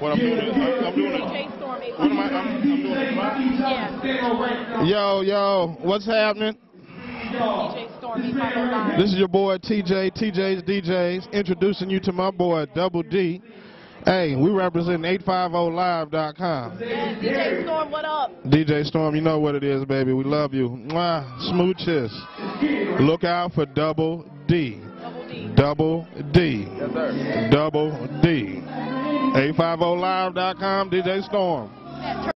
What I'm doing I'm, I'm doing it. What am I? I'm, I'm doing it. Yeah. Yo, yo, what's happening? DJ Storm, 850 This is your boy TJ, TJ's DJs, introducing you to my boy Double D. Hey, we represent 850live.com. DJ Storm, what up? DJ Storm, you know what it is, baby. We love you. Mwah, smooches. Look out for Double D. Double D. Double D. Double D. 850live.com, DJ Storm.